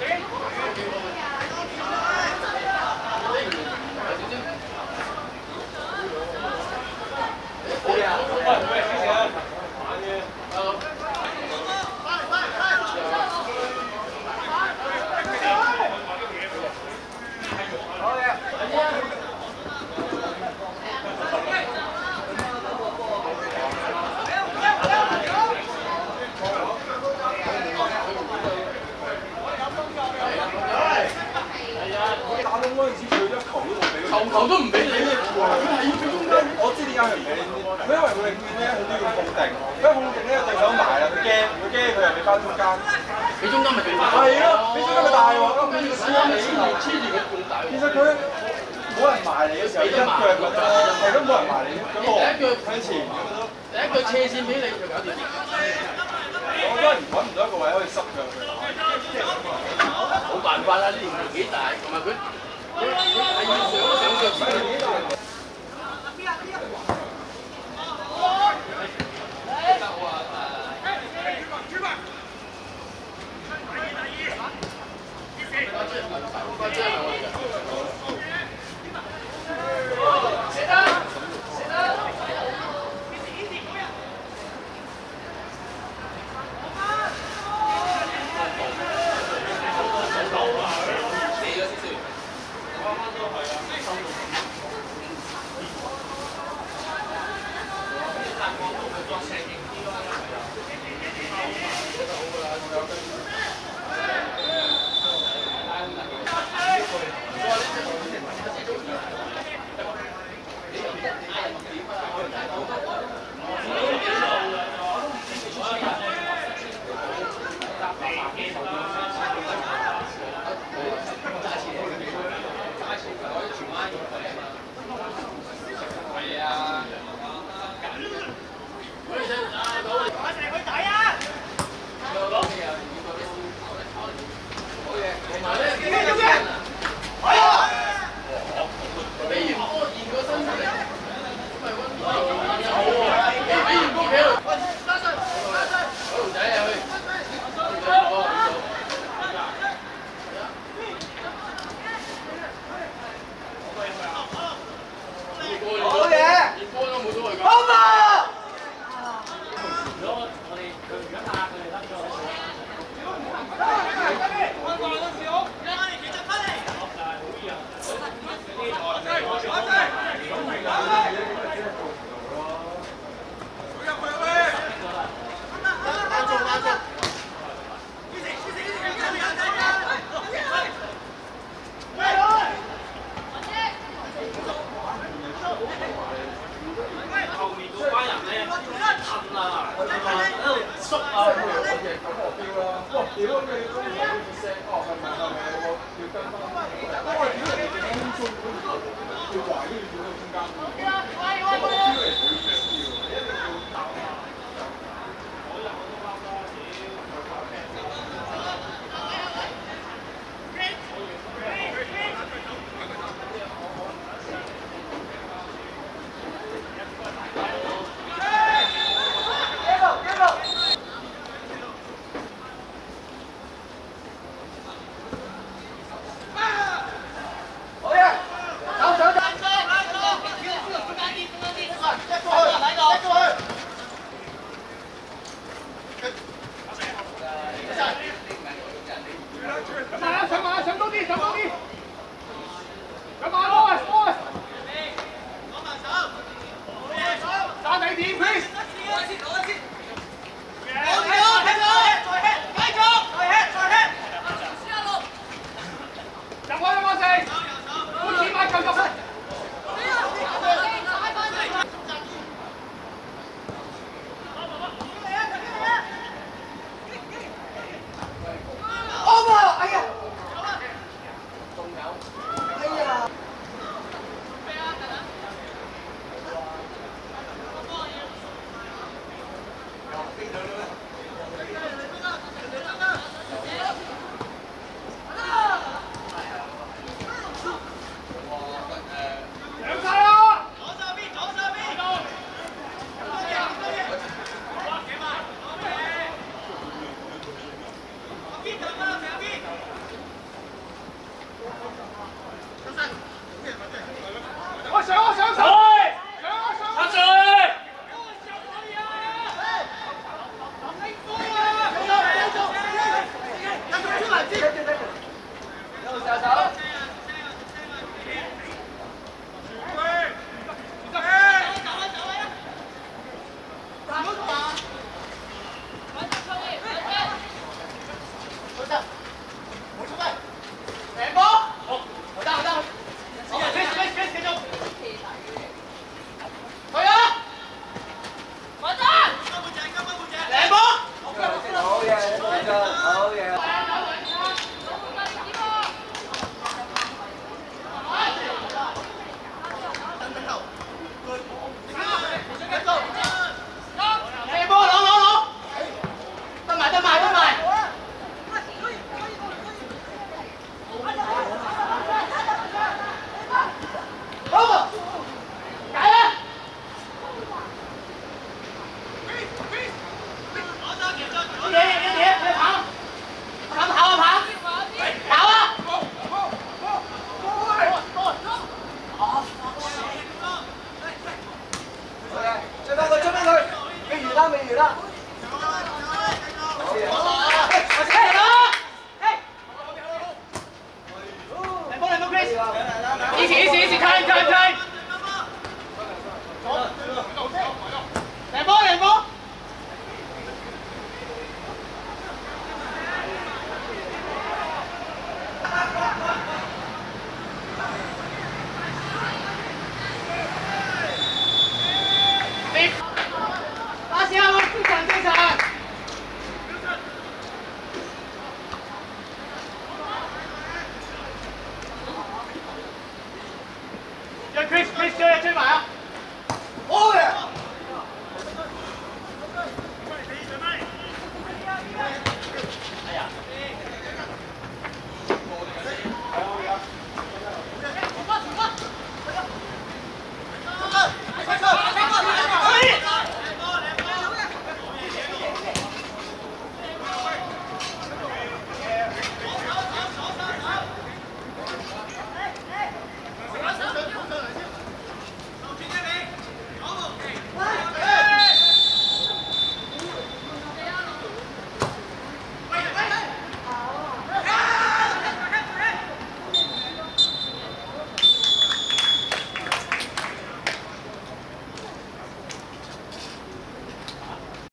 Thank. 球都唔俾你，我知點解佢唔俾你，佢因為佢永遠咧佢都要控定，因為控定咧對手埋啦，佢驚，佢驚佢又俾翻中間。俾中間咪俾翻。係咯，俾中間咪大鑊咯，俾個黐你黐住佢咁大。其實佢冇人埋你嘅時候，一腳咁樣，係都冇人埋你，咁我第一腳向前，第一腳斜線俾你就搞掂。我覺得揾唔到一個位可以濕腳佢打。冇辦法啦，呢年紀大，同埋佢嗯好的好的好的好的好的好的就怀孕之后增加。好，美女的。一起一起一起看看看。